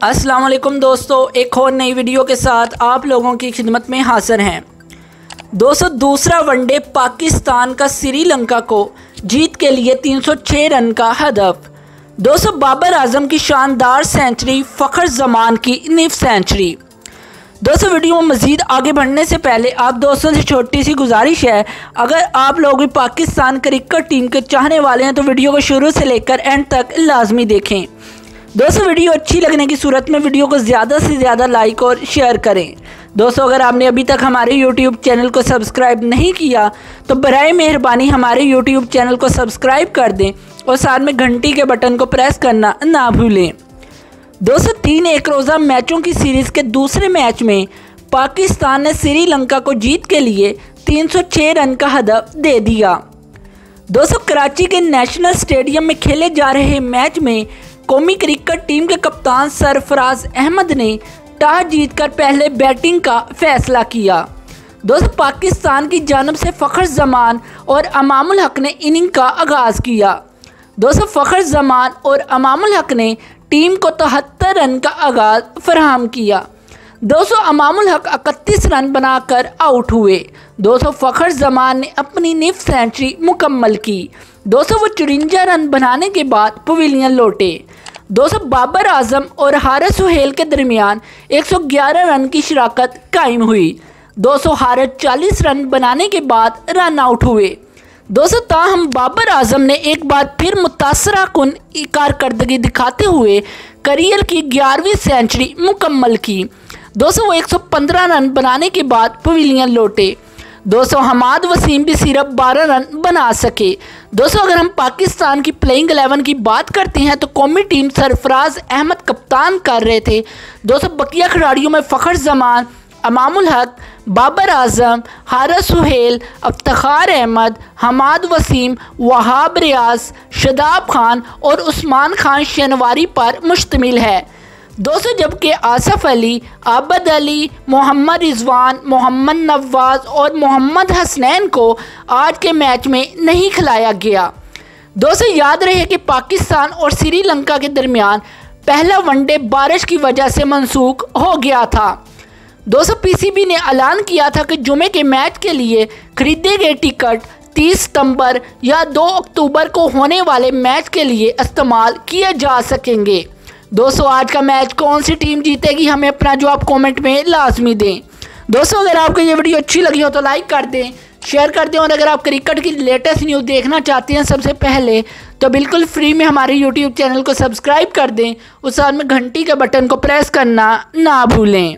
السلام علیکم دوستو، ایک اور نئی ویڈیو کے ساتھ آپ لوگوں کی خدمت میں حاضر ہیں۔ دوستو، دوسرا ون ڈے پاکستان کا سری لنکا کو جیت کے لیے تین سو چھ رن کا ہدف۔ دوستو، بابر اعظم کی شاندار سینچری فخر زمان کی نف سینچری۔ دوستو، ویڈیو میں مزید آگے بڑھنے سے پہلے آپ دوستوں سے چھوٹی سی گزارش ہے، اگر آپ لوگ پاکستان کرکٹ ٹیم کے چاہنے والے ہیں تو ویڈیو کو شروع سے لے کر اینڈ تک لازمی دیکھیں۔ دوستو ویڈیو اچھی لگنے کی صورت میں ویڈیو کو زیادہ سے زیادہ لائک اور شیئر کریں۔ دوستو، اگر آپ نے ابھی تک ہمارے یوٹیوب چینل کو سبسکرائب نہیں کیا، تو برائے مہربانی ہمارے یوٹیوب چینل کو سبسکرائب کر دیں اور ساتھ میں گھنٹی کے بٹن کو پریس کرنا نہ بھولیں۔ دوستو، تین ایک روزہ میچوں کی سیریز کے دوسرے میچ میں پاکستان نے سری لنکا کو جیت کے لیے تین سو چھ رن کا ہدف دے دیا۔ دوستو، کراچی کے نیشنل سٹیڈیم میں کھیلے جا رہے میچ میں قومی کرکٹ ٹیم کے کپتان سرفراز احمد نے ٹاس جیت کر پہلے بیٹنگ کا فیصلہ کیا۔ دوست، پاکستان کی جانب سے فخر زمان اور امام الحق نے اننگ کا آغاز کیا۔ دوست، فخر زمان اور امام الحق نے ٹیم کو تہتر رن کا آغاز فراہم کیا۔ دو سو امام الحق اکتیس رن بنا کر آؤٹ ہوئے۔ دو سو فخر زمان نے اپنی نف سینچری مکمل کی۔ دو سو وہ چرنجا رن بنانے کے بعد پویلین لوٹے۔ دو سو بابر اعظم اور حارث سہیل کے درمیان ایک سو گیارہ رن کی شراکت قائم ہوئی۔ دو سو حارث چالیس رن بنانے کے بعد رن آؤٹ ہوئے۔ دو سو تاہم بابر اعظم نے ایک بار پھر متاثرہ کن کارکردگی دکھاتے ہوئے کریئر کی گیارہویں سینچری مکمل کی۔ دو سو وہ ایک سو پندرہ رن بنانے کے بعد پویلین لوٹے۔ دو سو حماد وسیم بھی صرف بارہ رن بنا سکے۔ دو سو اگر ہم پاکستان کی پلینگ الیون کی بات کرتے ہیں، تو قومی ٹیم سرفراز احمد کپتان کر رہے تھے۔ دو سو بقیہ کھلاڑیوں میں فخر زمان، امام الحق، بابر اعظم حارث سہیل، افتخار احمد، حماد وسیم، وہاب ریاض، شداب خان اور عثمان خان شنواری پر مشتمل ہے۔ دوستو جبکہ آصف علی، عابد علی، محمد رضوان، محمد نواز اور محمد حسنین کو آج کے میچ میں نہیں کھلایا گیا۔ دوستو یاد رہے کہ پاکستان اور سری لنکا کے درمیان پہلا ون ڈے بارش کی وجہ سے منسوخ ہو گیا تھا۔ دوستو پی سی بی نے اعلان کیا تھا کہ جمعے کے میچ کے لیے خریدے گئے ٹکٹ تیس ستمبر یا دو اکتوبر کو ہونے والے میچ کے لیے استعمال کیے جا سکیں گے۔ دوستو، آج کا میچ کون سی ٹیم جیتے گی؟ ہمیں اپنا جو آپ کومنٹ میں لازمی دیں۔ دوستو، اگر آپ کو یہ ویڈیو اچھی لگی ہو تو لائک کر دیں شیئر کر دیں اور اگر آپ کرکٹ کی لیٹسٹ نیوز دیکھنا چاہتے ہیں سب سے پہلے، تو بالکل فری میں ہمارے یوٹیوب چینل کو سبسکرائب کر دیں۔ اس ساتھ میں گھنٹی کے بٹن کو پریس کرنا نہ بھولیں۔